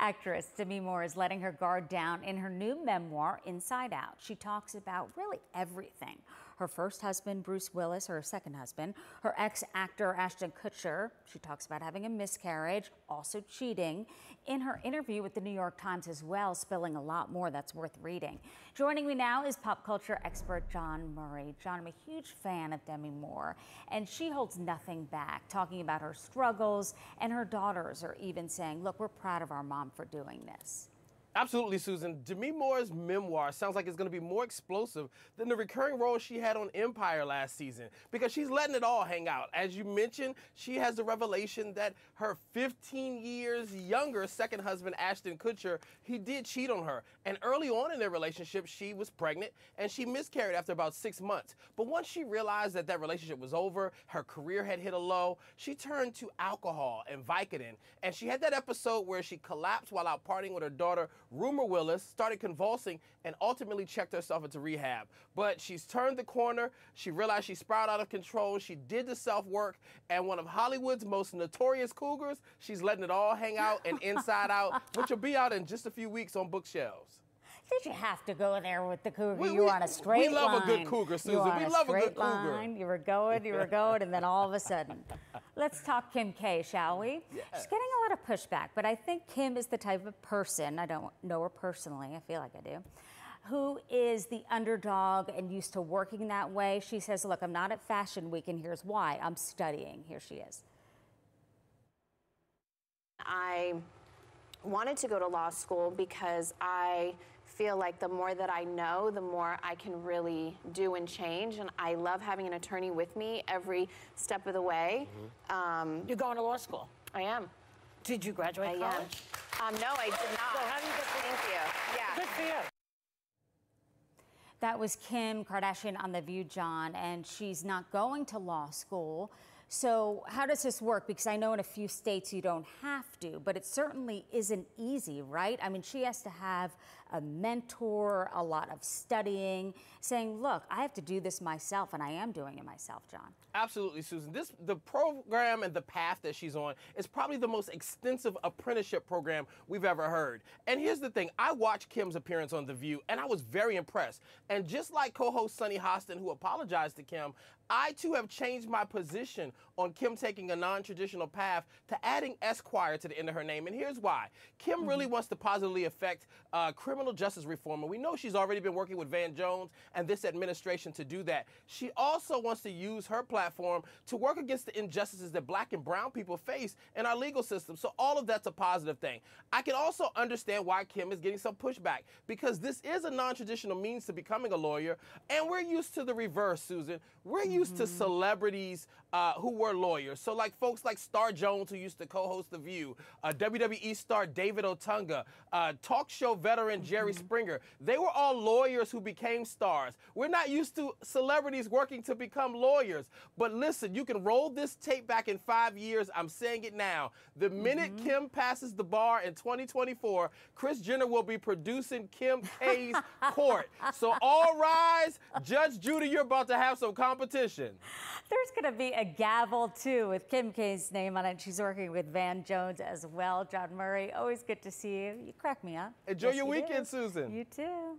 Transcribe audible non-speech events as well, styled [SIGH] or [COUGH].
Actress Demi Moore is letting her guard down in her new memoir, Inside Out. She talks about really everything. Her first husband, Bruce Willis, her second husband, her ex-actor Ashton Kutcher. She talks about having a miscarriage, also cheating. In her interview with the New York Times as well, spilling a lot more that's worth reading. Joining me now is pop culture expert Jawn Murray. Jawn, I'm a huge fan of Demi Moore, and she holds nothing back, talking about her struggles, and her daughters are even saying, look, we're proud of our mom for doing this. Absolutely, Susan. Demi Moore's memoir sounds like it's going to be more explosive than the recurring role she had on Empire last season because she's letting it all hang out. As you mentioned, she has the revelation that her 15 years younger second husband, Ashton Kutcher, he did cheat on her. And early on in their relationship, she was pregnant and she miscarried after about six months. But once she realized that that relationship was over, her career had hit a low, she turned to alcohol and Vicodin. And she had that episode where she collapsed while out partying with her daughter Rumer Willis started convulsing and ultimately checked herself into rehab. But she's turned the corner. She realized she spiraled out of control. She did the self work, and one of Hollywood's most notorious cougars, she's letting it all hang out and inside out, which will be out in just a few weeks on bookshelves. Did you have to go there with the cougar? We, you were on a straight line. We love line. a good cougar, Susan. We love a good cougar. Line. You were going, you were [LAUGHS] going, and then all of a sudden. Let's talk Kim K, shall we? Yes. She's getting a lot of pushback, but I think Kim is the type of person, I don't know her personally, I feel like I do, who is the underdog and used to working that way. She says, look, I'm not at Fashion Week, and here's why. I'm studying. Here she is. I wanted to go to law school because I feel like the more that I know, the more I can really do and change. And I love having an attorney with me every step of the way. Mm-hmm. Um, You're going to law school? I am. Did you graduate I college? Am. Um, no, I did not. So how do you get Thank you. Yeah. Good for you. That was Kim Kardashian on The View, Jawn, and she's not going to law school. So how does this work? Because I know in a few states you don't have to, but it certainly isn't easy, right? I mean, she has to have a mentor, a lot of studying, saying, look, I have to do this myself, and I am doing it myself, Jawn. Absolutely, Susan. This the program and the path that she's on is probably the most extensive apprenticeship program we've ever heard. And here's the thing, I watched Kim's appearance on The View, and I was very impressed. And just like co-host Sunny Hostin, who apologized to Kim, I too have changed my position on Kim taking a non-traditional path to adding Esquire to the end of her name. And here's why. Kim mm-hmm. really wants to positively affect uh, criminal justice reform. And we know she's already been working with Van Jones and this administration to do that. She also wants to use her platform to work against the injustices that black and brown people face in our legal system. So all of that's a positive thing. I can also understand why Kim is getting some pushback because this is a non-traditional means to becoming a lawyer. And we're used to the reverse, Susan. We're used used to mm-hmm. celebrities uh, who were lawyers. So like folks like Star Jones, who used to co-host The View, uh, WWE star David Otunga, uh, talk show veteran Jerry mm-hmm. Springer. They were all lawyers who became stars. We're not used to celebrities working to become lawyers. But listen, you can roll this tape back in five years. I'm saying it now. The minute mm-hmm. Kim passes the bar in 2024, Kris Jenner will be producing Kim [LAUGHS] K's court. So all rise. Judge Judy, you're about to have some competition. There's going to be a gavel, too, with Kim K's name on it. She's working with Van Jones as well. Jawn Murray, always good to see you. You crack me up. Enjoy yes, your weekend, do. Susan. You too.